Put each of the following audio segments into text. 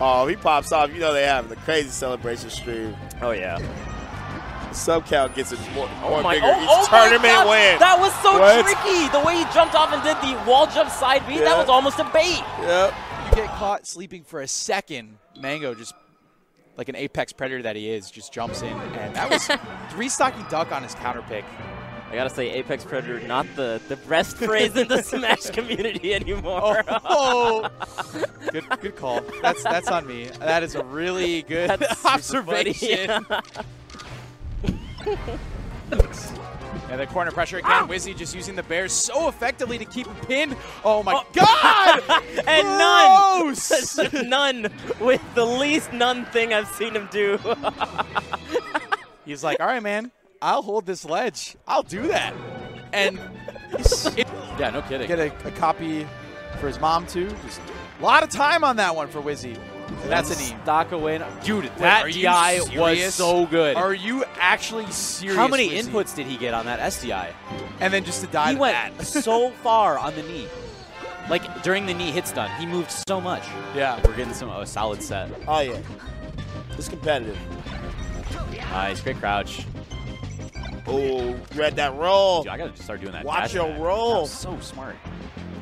Oh, he pops off. You know they have the crazy celebration stream. Oh yeah. Sub count gets it more, more Oh my, bigger oh, each oh tournament win. That was so What? tricky. The way he jumped off and did the wall jump side B, Yeah. that was almost a bait. Yep. You get caught sleeping for a second. Mango just, like an apex predator that he is, just jumps in. And that was restocking duck on his counter pick. I gotta say, Apex Predator, not the, the best phrase in the Smash community anymore. Oh, good, good call. That's that's on me. That is a really good That's observation. And the corner pressure again. Ah! Wizzy just using the bears so effectively to keep him pinned. Oh my oh. god! and Gross! none, none with the least none thing I've seen him do. He's like, all right, man, I'll hold this ledge. I'll do that. And Yeah, no kidding. get a, a copy for his mom too. Just a lot of time on that one for Wizzy. And that's an E. Stock away. Dude, that are you DI was so good. Are you actually serious? How many Wizzy? inputs did he get on that SDI? And then just to die He to went that. so far on the knee. Like during the knee hit stun, he moved so much. Yeah. We're getting some a solid set. Oh yeah. It's competitive. Nice, great crouch. Oh, read that roll. Dude, I gotta start doing that. Watch your attack. roll. That was so smart.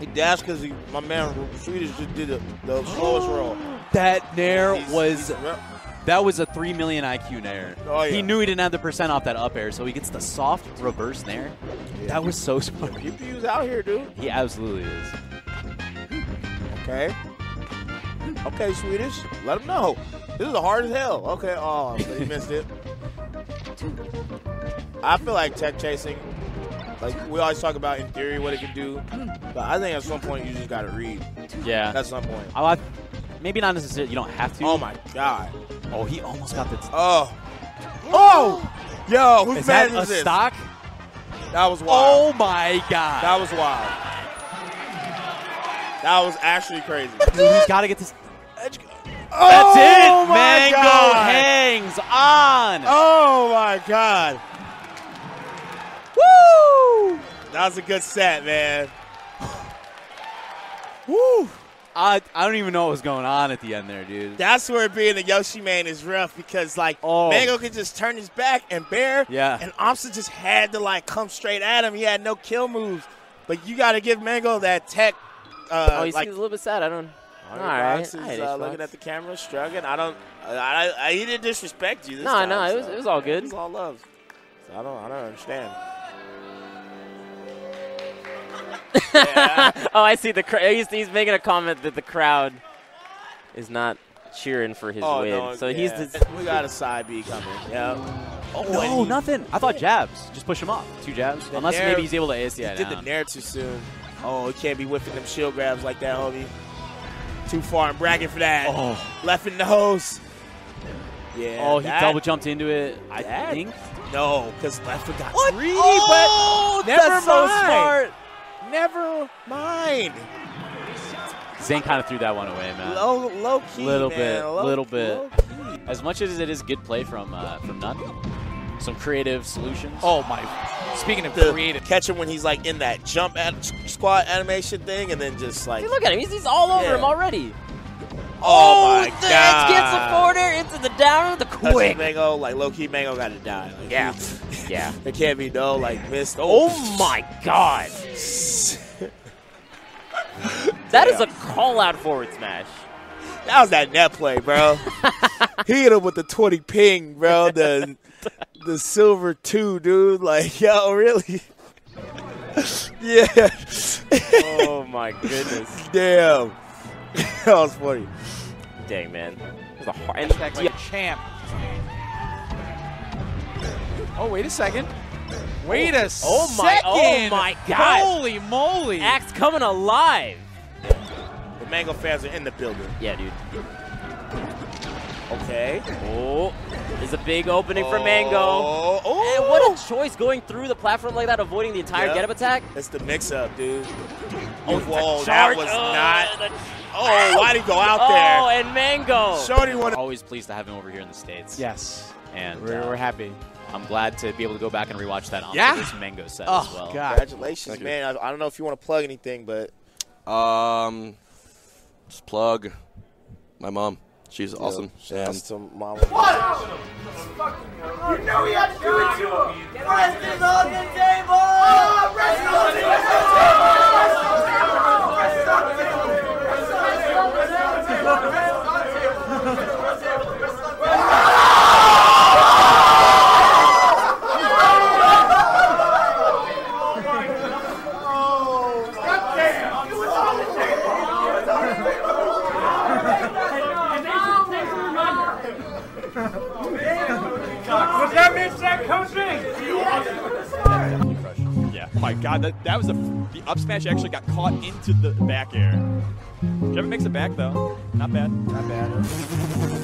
He dashed because he, my man Swedish just did the, the slowest roll. That nair He's- was he's that was a three million IQ nair. Oh, yeah. He knew he didn't have the percent off that up air, so he gets the soft reverse nair. That was so smart. GPU's out here, dude. He absolutely is. Okay. Okay, Swedish. Let him know. This is hard as hell. Okay. Oh, but he missed it. I feel like tech chasing, like we always talk about in theory what it can do, but I think at some point you just got to read. Yeah. At some point. I like maybe not necessarily. You don't have to. Oh my god. Oh, he almost got the. Oh. Oh. Yo, whose is man that a is this? stock? That was oh wild. Oh my god. That was wild. That was actually crazy. Dude, he's got to get this. That's That's it. Oh Mango God. hangs on. Oh my god. Woo! That was a good set, man. Woo! I, I don't even know what was going on at the end there, dude. That's where being a Yoshi man is rough because like Oh. Mango could just turn his back and bear, Yeah. and aMSa just had to like come straight at him. He had no kill moves, but you got to give Mango that tech. Uh, oh, he like seems a little bit sad. I don't. All All right. is uh, looking at the camera, struggling. I don't. I, I, I he didn't disrespect you. This No, time, no, it was it was all It good. was all love. So I don't. I don't understand. Yeah. oh, I see the crowd. He's, he's making a comment that the crowd is not cheering for his Oh win. no. so yeah. he's the, we got a side B coming. Yeah. Oh, no, nothing. I thought jabs. Just push him off. Two jabs. The Unless nair- maybe he's able to ASDI He did the down. nair too soon. Oh, he can't be whiffing them shield grabs like that, homie. Too far in bracket for that. Oh. Left in the hose. Yeah. Oh, he that- double jumped into it. I that- think. No, because left foot got What? greedy, Oh, but never that's so mind. smart. Never mind. Zain kind of threw that one away, man. Low, low key, little man. bit, Low- little bit. As much as it is good play from uh, from Nut, some creative solutions. Oh my! Speaking of The creative, catch him when he's like in that jump at squat animation thing, and then just like, Dude, look at him. He's, he's all over Yeah. him already. oh, my the god, edge gets the forward air into the down, the Touch quick. Mango, like low key, Mango got to die. Like, Yeah. he- Yeah. there can't be no like missed. Oh my god. That is a call out forward smash. That was that net play, bro. he hit him with the 20 ping, bro. The the silver two, dude. Like, yo, really? yeah. Oh my goodness. Damn. that was funny. Dang, man. It was a hard. And like a champ. Oh wait a second. Wait a Oh my- second. oh my God. Holy moly! Axe coming alive. The Mango fans are in the building. Yeah, dude. Okay. Oh, there's a big opening for Oh, Mango. Oh, And what a choice going through the platform like that, avoiding the entire Yep. get up attack. That's the mix up, dude. Oh, Whoa, that was Oh, not. Oh, why'd he go out there? Oh, and Mango. Shorty wanted. Always pleased to have him over here in the states. yes, and we're, uh, we're happy. I'm glad to be able to go back and rewatch that on Yeah? this mango set Oh as well. god. Congratulations, Thank man. I, I don't know if you want to plug anything, but Um, just plug my mom. She's awesome. Shout And out to mama. Was that Mitch that coaching? Yeah. Oh my god, that, that was a the up smash actually got caught into the back air. Trevor makes it back though. Not bad. Not bad.